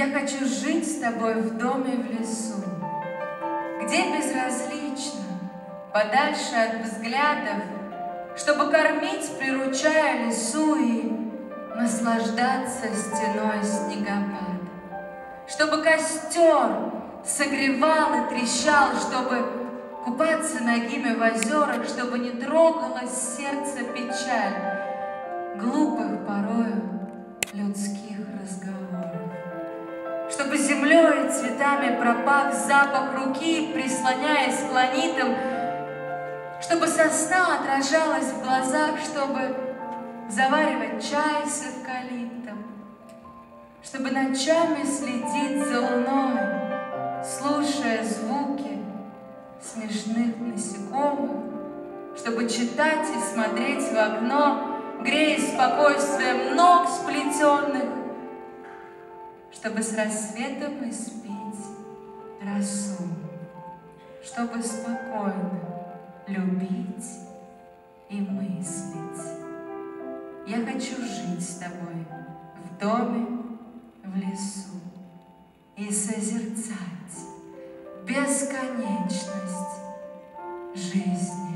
Я хочу жить с тобой в доме в лесу, Где безразлично, подальше от взглядов, Чтобы кормить, приручая лесу И наслаждаться стеной снегопада. Чтобы костер согревал и трещал, Чтобы купаться ногими в озерах, Чтобы не трогалось сердце печаль Глупых порою людских разговоров. Чтобы землей цветами пропах запах руки, прислоняясь к планитам, чтобы сосна отражалась в глазах, чтобы заваривать чай с эвкалиптом, чтобы ночами следить за луной, слушая звуки смешных насекомых, чтобы читать и смотреть в окно, греясь спокойствием ног сплетенных, чтобы с рассветом испить росу, чтобы спокойно любить и мыслить. Я хочу жить с тобой в доме, в лесу и созерцать бесконечность жизни.